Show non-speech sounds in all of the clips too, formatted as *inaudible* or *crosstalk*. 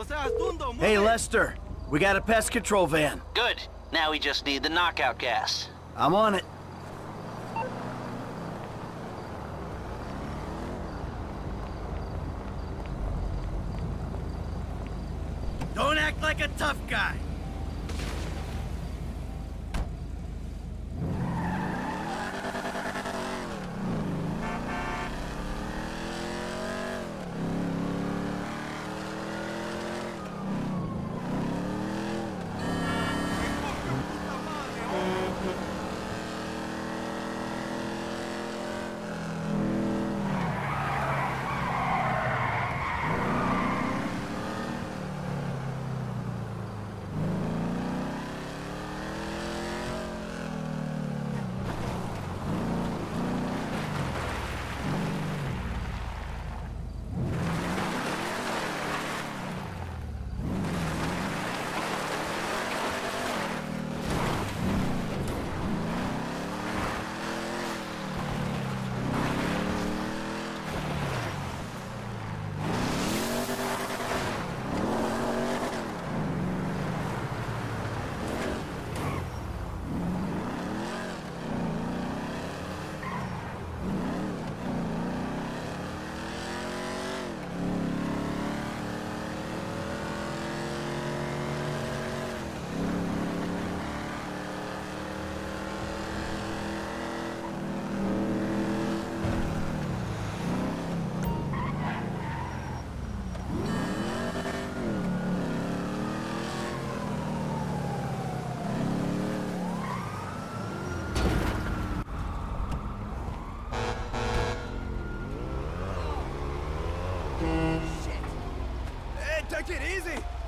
No seas dundo, Hey. Lester. We got a pest control van. Good. Now we just need the knockout gas. I'm on it. Don't act like a tough guy. Take it easy.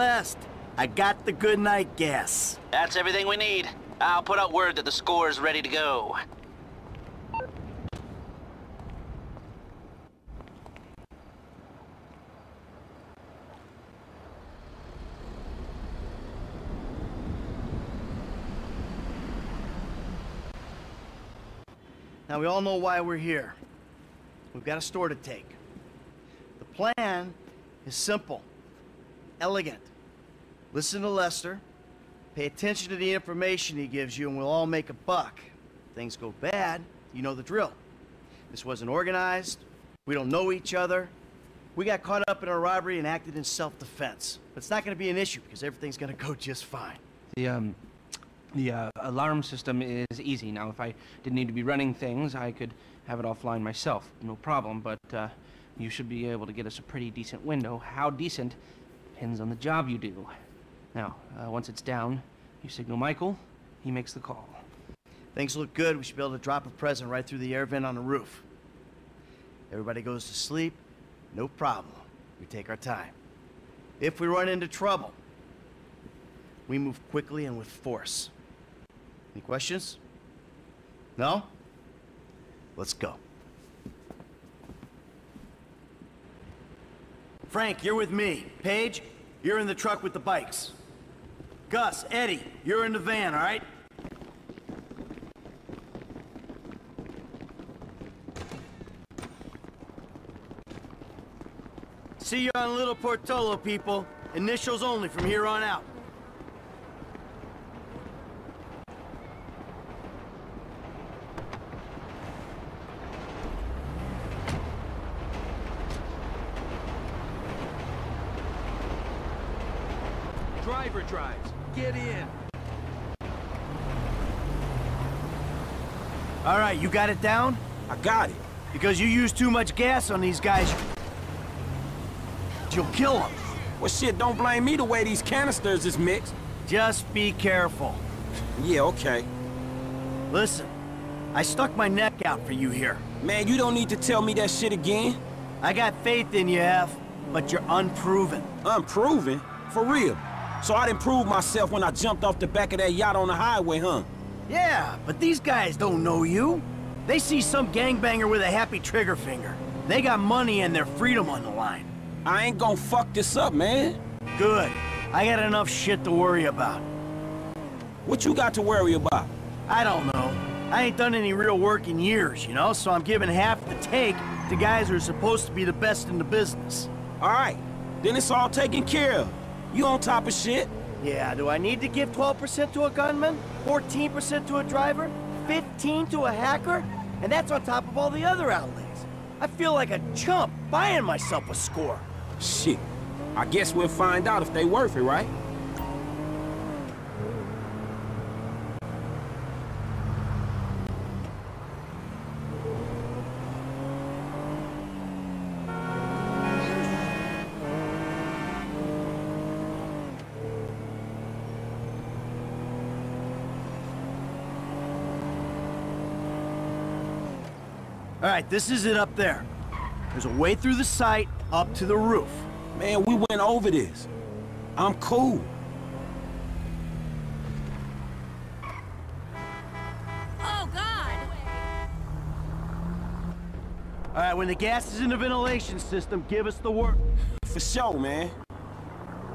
Lest. I got the good night gas. That's everything we need. I'll put out word that the score is ready to go. Now, we all know why we're here. We've got a store to take. The plan is simple, elegant. Listen to Lester, pay attention to the information he gives you, and we'll all make a buck. If things go bad, you know the drill. This wasn't organized, we don't know each other. We got caught up in a robbery and acted in self defense. But it's not going to be an issue because everything's going to go just fine. The um, the uh, alarm system is easy. Now, if I didn't need to be running things, I could have it offline myself, no problem. But uh, you should be able to get us a pretty decent window. How decent depends on the job you do. Now, uh, once it's down, you signal Michael. He makes the call. Things look good. We should be able to drop a present right through the air vent on the roof. Everybody goes to sleep. No problem. We take our time. If we run into trouble, we move quickly and with force. Any questions? No? Let's go. Frank, you're with me. Paige, you're in the truck with the bikes. Gus, Eddie, you're in the van, all right? See you on Little Portola, people. Initials only from here on out. Driver drives. Get in. All right, you got it down? I got it. Because you use too much gas on these guys, you'll kill them. Well, shit, don't blame me the way these canisters is mixed. Just be careful. Yeah, okay. Listen, I stuck my neck out for you here. Man, you don't need to tell me that shit again. I got faith in you, F, but you're unproven. Unproven? For real. So I didn't prove myself when I jumped off the back of that yacht on the highway, huh? Yeah, but these guys don't know you. They see some gangbanger with a happy trigger finger. They got money and their freedom on the line. I ain't gonna fuck this up, man. Good. I got enough shit to worry about. What you got to worry about? I don't know. I ain't done any real work in years, you know, so I'm giving half the take to guys who are supposed to be the best in the business. All right, then it's all taken care of. You on top of shit? Yeah, do I need to give 12% to a gunman? 14% to a driver? 15 to a hacker? And that's on top of all the other outlays. I feel like a chump buying myself a score. Shit. I guess we'll find out if they worth it, right? All right, this is it up there. There's a way through the site up to the roof. Man, we went over this. I'm cool. Oh, God! All right, when the gas is in the ventilation system, give us the word. For sure, man.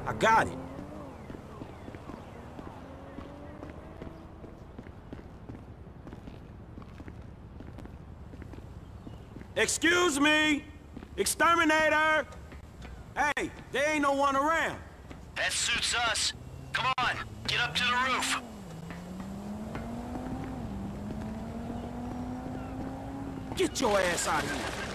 I got it. Excuse me! Exterminator! Hey, there ain't no one around. That suits us. Come on, get up to the roof. Get your ass out of here.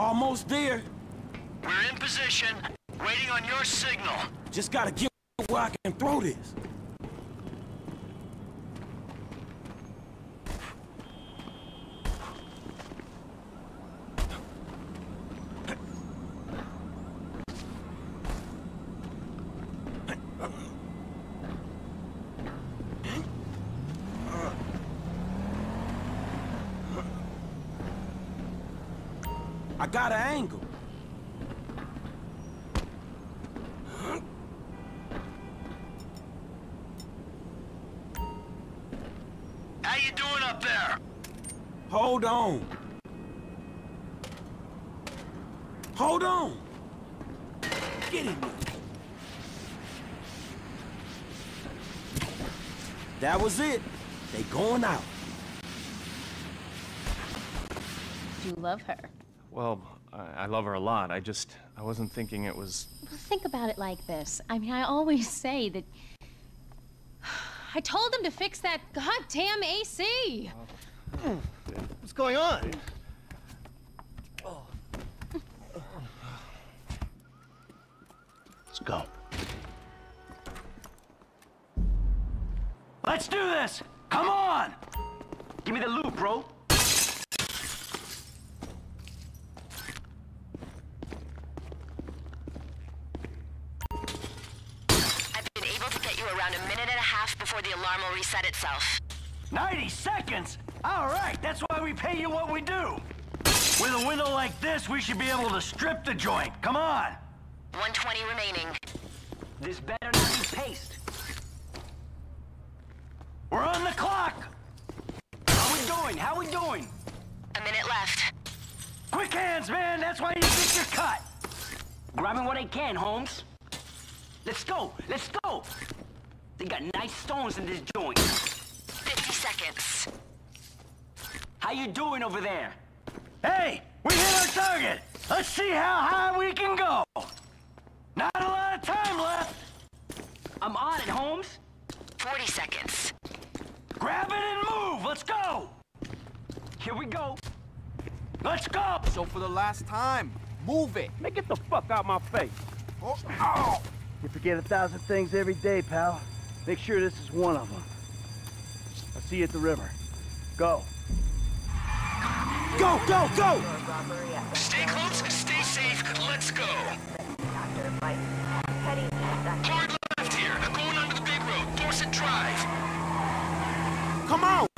Almost there. We're in position, waiting on your signal. Just gotta get where I can throw this. I got an angle. How you doing up there? Hold on. Hold on. Get in there. That was it. They going out. Do you love her? Well, I, I love her a lot. I just, I wasn't thinking it was. Well, think about it like this. I mean, I always *laughs* say that. *sighs* I told him to fix that goddamn AC! What's going on? Let's go. Let's do this! Come on! Give me the loot, bro. Will reset itself. 90 seconds? All right, that's why we pay you what we do. With a window like this, we should be able to strip the joint. Come on. 120 remaining. This better not be paced. We're on the clock. How we doing? How we doing? A minute left. Quick hands, man! That's why you get your cut! Grabbing what I can, Holmes. Let's go! Let's go! They got nice stones in this joint. 50 seconds. How you doing over there? Hey, we hit our target. Let's see how high we can go. Not a lot of time left. I'm on it, Holmes. 40 seconds. Grab it and move. Let's go. Here we go. Let's go. So for the last time, move it. Man, get the fuck out my face. Oh. You forget a thousand things every day, pal. Make sure this is one of them. I'll see you at the river. Go. Go, go, go! Stay close, stay safe, let's go. Hard left here, going onto the big road, Dorset Drive. Come on!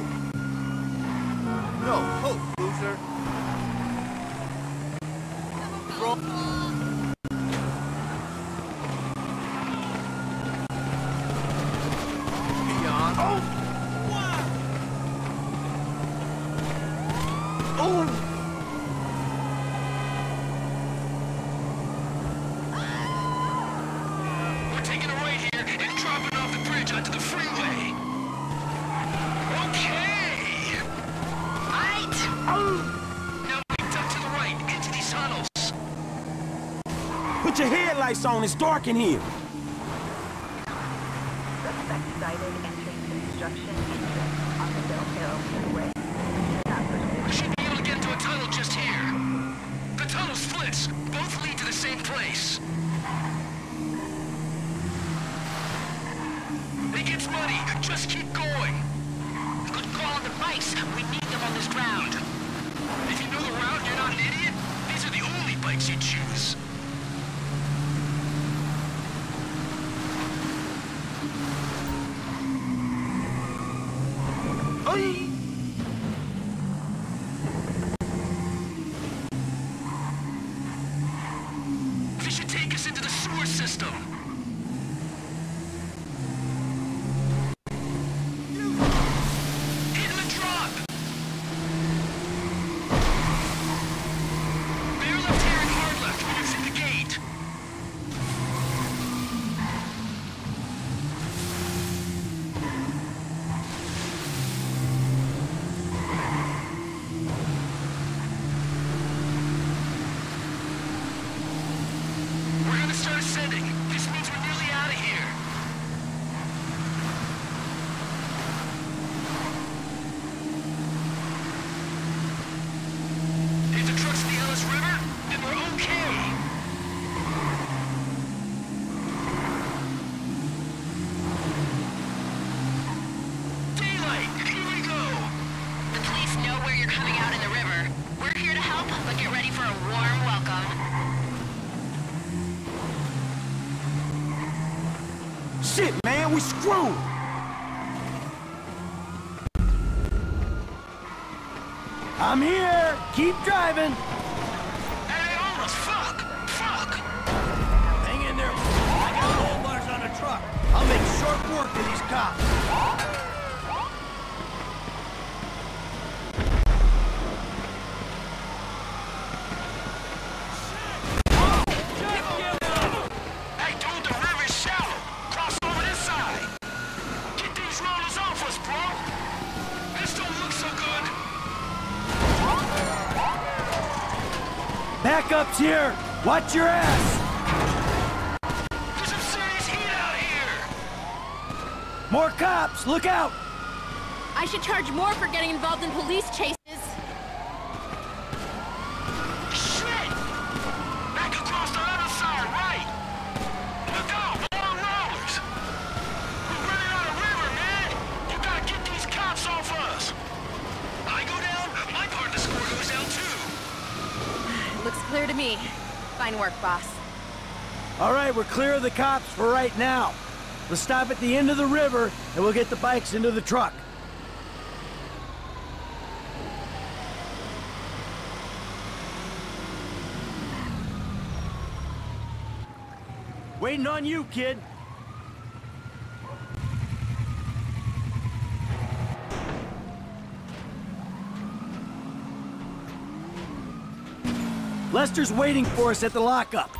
Put your headlights on, it's dark in here. Suspect cited entering construction entrance on the Del Hill Freeway. Not pursuit. We should be able to get into a tunnel just here. The tunnel splits. Both lead to the same place. It gets muddy. Just keep going. Good call on the bikes. We need them on this ground. If you know the route, you're not an idiot. These are the only bikes you choose. This should take us into the sewer system. Hitting the drop. Bear left here and hard left when you see the gate. We're gonna start ascending. This means we're nearly out of here. If the truck's in the LS River, then we're okay. Daylight, here we go. The police know where you're coming out in the river. We're here to help, but get ready for a warm welcome. Shit, screwed! I'm here. Keep driving. Backup's here. Watch your ass. There's some serious heat out here. More cops. Look out. I should charge more for getting involved in police chases. Shit! Back across the other side, right. Look out, more rollers. We're running out of river, man. You gotta get these cops off us. I go down, my part of the score goes down too. Looks clear to me. Fine work, boss. All right, we're clear of the cops for right now. We'll stop at the end of the river, and we'll get the bikes into the truck. Waiting on you, kid. Lester's waiting for us at the lockup.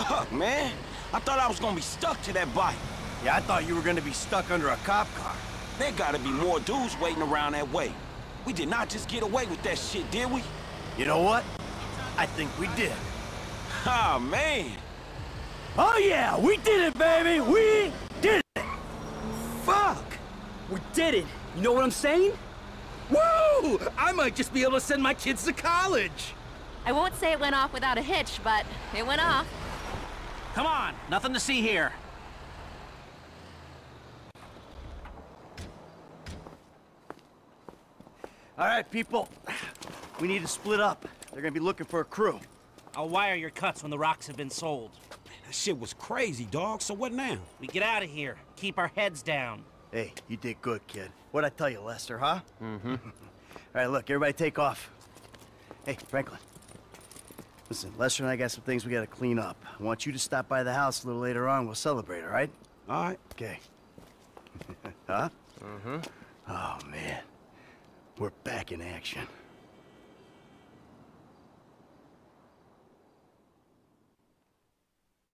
Oh, fuck, man. I thought I was gonna be stuck to that bike. Yeah, I thought you were gonna be stuck under a cop car. There gotta be more dudes waiting around that way. We did not just get away with that shit, did we? You know what? I think we did. *laughs* Ah, man. Oh yeah, we did it, baby! We did it! Fuck! We did it! You know what I'm saying? Woo! I might just be able to send my kids to college! I won't say it went off without a hitch, but it went off. Come on, nothing to see here. All right, people. We need to split up. They're gonna be looking for a crew. I'll wire your cuts when the rocks have been sold. That shit was crazy, dog. So what now? We get out of here. Keep our heads down. Hey, you did good, kid. What'd I tell you, Lester, huh? Mm-hmm. *laughs* All right, look, everybody take off. Hey, Franklin. Listen, Lester and I got some things we gotta clean up. I want you to stop by the house a little later on. We'll celebrate, all right? All right. Okay. *laughs* huh? Mm-hmm. Oh, man. We're back in action.